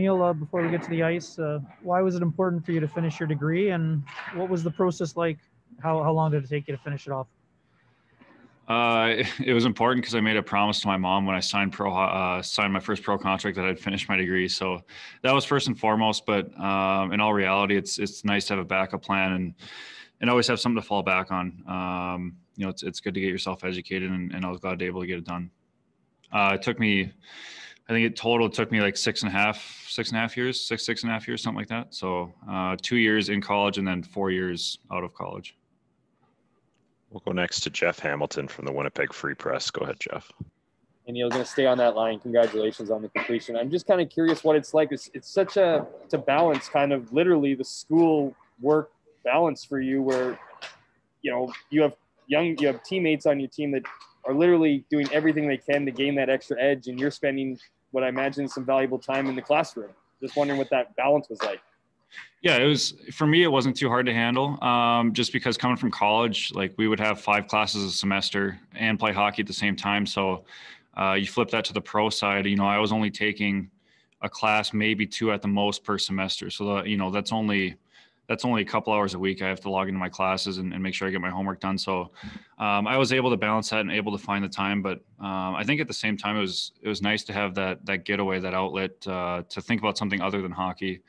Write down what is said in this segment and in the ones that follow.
Neal, uh, before we get to the ice, uh, why was it important for you to finish your degree, and what was the process like? How how long did it take you to finish it off? Uh, it was important because I made a promise to my mom when I signed pro uh, signed my first pro contract that I'd finish my degree. So that was first and foremost. But um, in all reality, it's it's nice to have a backup plan and and always have something to fall back on. Um, you know, it's it's good to get yourself educated, and, and I was glad to be able to get it done. Uh, it took me, I think it total took me like six and a half, six and a half years, six six and a half years, something like that. So uh, two years in college and then four years out of college. We'll go next to Jeff Hamilton from the Winnipeg Free Press. Go ahead, Jeff. And you're going to stay on that line. Congratulations on the completion. I'm just kind of curious what it's like. It's, it's such a to balance kind of literally the school work balance for you, where you know you have young you have teammates on your team that are literally doing everything they can to gain that extra edge, and you're spending what I imagine some valuable time in the classroom. Just wondering what that balance was like. Yeah, it was for me. It wasn't too hard to handle, um, just because coming from college, like we would have five classes a semester and play hockey at the same time. So uh, you flip that to the pro side. You know, I was only taking a class, maybe two at the most per semester. So the, you know, that's only that's only a couple hours a week. I have to log into my classes and, and make sure I get my homework done. So um, I was able to balance that and able to find the time. But um, I think at the same time, it was it was nice to have that that getaway, that outlet uh, to think about something other than hockey.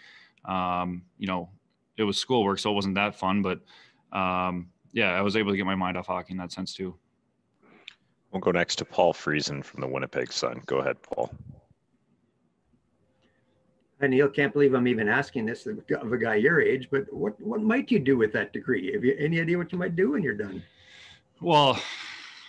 Um, you know, it was schoolwork, so it wasn't that fun. But um, yeah, I was able to get my mind off hockey in that sense too. We'll go next to Paul Friesen from the Winnipeg Sun. Go ahead, Paul. Hi, Neal, can't believe I'm even asking this of a guy your age, but what, what might you do with that degree? Have you any idea what you might do when you're done? Well,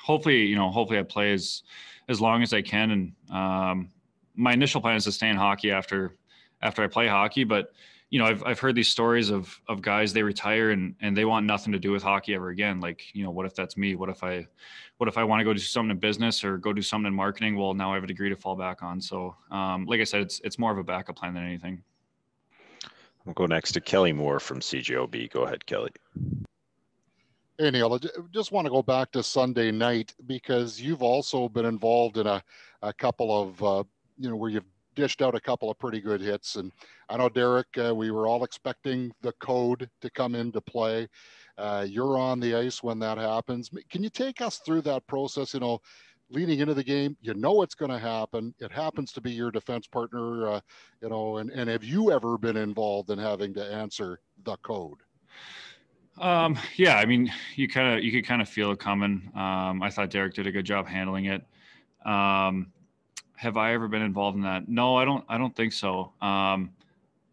hopefully, you know, hopefully I play as, as long as I can. And um, my initial plan is to stay in hockey after, after I play hockey. But, you know, I've, I've heard these stories of, of guys, they retire and, and they want nothing to do with hockey ever again. Like, you know, what if that's me? What if I, what if I want to go do something in business or go do something in marketing? Well, now I have a degree to fall back on. So, um, like I said, it's it's more of a backup plan than anything. We'll go next to Kelly Moore from CJOB. Go ahead, Kelly. Hey Neal, I just want to go back to Sunday night because you've also been involved in a, a couple of uh, you know where you've dished out a couple of pretty good hits, and I know Derek, uh, we were all expecting the code to come into play. Uh, you're on the ice when that happens. Can you take us through that process? You know, leading into the game, you know it's going to happen. It happens to be your defense partner, uh, you know, and, and have you ever been involved in having to answer the code? Um, yeah, I mean, you kind of you could kind of feel it coming. Um, I thought Derek did a good job handling it. Um, have I ever been involved in that? No, I don't. I don't think so. Um,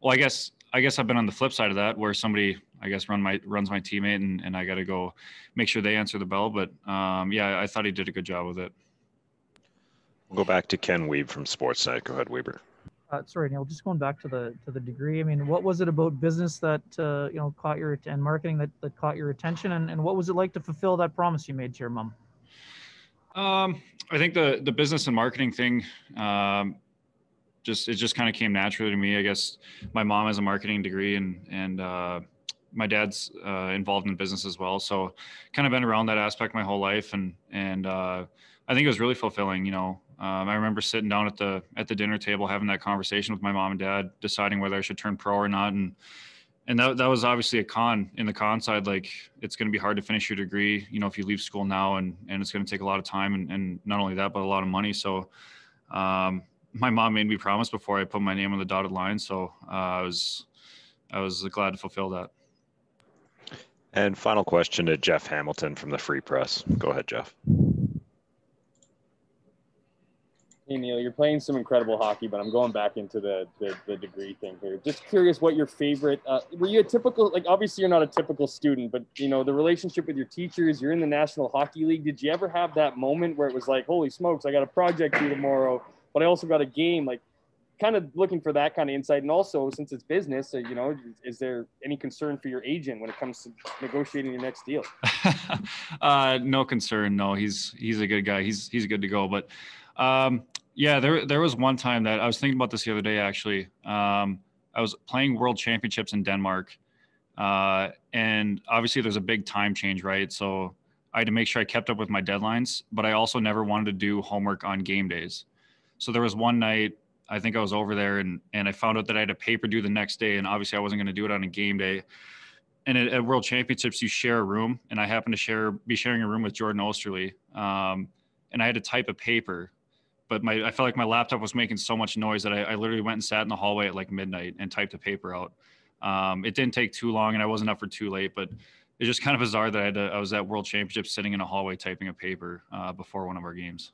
well, I guess I guess I've been on the flip side of that, where somebody I guess run my runs my teammate, and, and I got to go make sure they answer the bell. But um, yeah, I thought he did a good job with it. We'll go back to Ken Wiebe from Sportsnet. Go ahead, Weber. Uh, sorry, Neal. Just going back to the to the degree. I mean, what was it about business that uh, you know caught your and marketing that, that caught your attention, and, and what was it like to fulfill that promise you made to your mom? Um, I think the the business and marketing thing, um, just it just kind of came naturally to me. I guess my mom has a marketing degree, and and uh, my dad's uh, involved in business as well, so kind of been around that aspect my whole life, and and uh, I think it was really fulfilling. You know, um, I remember sitting down at the at the dinner table having that conversation with my mom and dad, deciding whether I should turn pro or not, and and that that was obviously a con in the con side. Like it's going to be hard to finish your degree, you know, if you leave school now, and and it's going to take a lot of time, and and not only that, but a lot of money. So. Um, my mom made me promise before I put my name on the dotted line, so uh, I was I was glad to fulfill that. And final question to Jeff Hamilton from the Free Press. Go ahead, Jeff. Hey Neal, you're playing some incredible hockey, but I'm going back into the the, the degree thing here. Just curious, what your favorite? Uh, were you a typical? Like, obviously, you're not a typical student, but you know the relationship with your teachers. You're in the National Hockey League. Did you ever have that moment where it was like, "Holy smokes, I got a project due tomorrow, but I also got a game"? Like, kind of looking for that kind of insight. And also, since it's business, uh, you know, is there any concern for your agent when it comes to negotiating your next deal? uh, no concern. No, he's he's a good guy. He's he's good to go. But um, yeah, there there was one time that I was thinking about this the other day. Actually, um, I was playing World Championships in Denmark, uh, and obviously there's a big time change, right? So I had to make sure I kept up with my deadlines, but I also never wanted to do homework on game days. So there was one night I think I was over there and and I found out that I had a paper due the next day, and obviously I wasn't going to do it on a game day. And at, at World Championships, you share a room, and I happened to share be sharing a room with Jordan Oesterle, um, and I had to type a paper, but my I felt like my laptop was making so much noise that I, I literally went and sat in the hallway at like midnight and typed a paper out. Um, it didn't take too long, and I wasn't up for too late, but it's just kind of bizarre that I had was at World Championships sitting in a hallway typing a paper uh, before one of our games.